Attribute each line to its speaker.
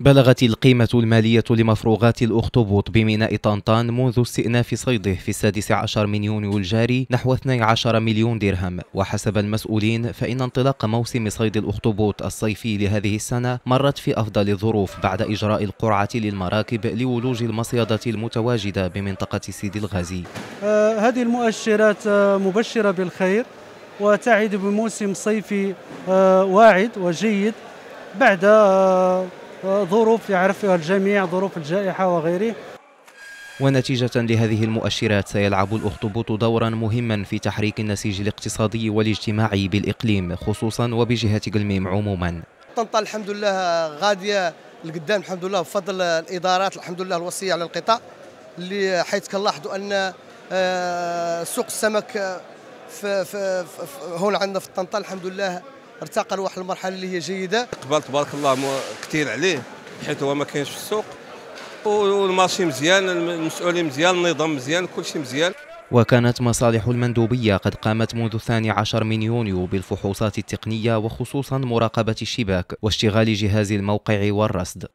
Speaker 1: بلغت القيمة المالية لمفروغات الأخطبوط بميناء طنطان منذ استئناف صيده في السادس عشر من يونيو الجاري نحو 12 مليون درهم. وحسب المسؤولين فإن انطلاق موسم صيد الأخطبوط الصيفي لهذه السنة مرت في أفضل الظروف بعد إجراء القرعة للمراكب لولوج المصيدة المتواجدة بمنطقة سيدي الغازي.
Speaker 2: آه هذه المؤشرات آه مبشرة بالخير وتعد بموسم صيفي آه واعد وجيد بعد آه، ظروف يعرفها الجميع ظروف الجائحة وغيره.
Speaker 1: ونتيجة لهذه المؤشرات سيلعب الأخطبوط دورا مهما في تحريك النسيج الاقتصادي والاجتماعي بالإقليم خصوصا وبجهة قلميم عموما.
Speaker 3: طنطا الحمد لله غادية لقدام الحمد لله بفضل الإدارات الحمد لله الوصية على القطاع اللي حيث كنلاحظوا أن آه، سوق السمك آه، في, في, في هون عندنا في طنطا الحمد لله ارتقى لواحد المرحلة اللي هي جيدة.
Speaker 4: قبل تبارك الله كثير عليه حيث هو ما كاينش في السوق. والمارشي مزيان المسؤولين مزيان النظام مزيان كل شيء مزيان.
Speaker 1: وكانت مصالح المندوبية قد قامت منذ الثاني عشر من يونيو بالفحوصات التقنية وخصوصا مراقبة الشباك واشتغال جهاز الموقع والرصد.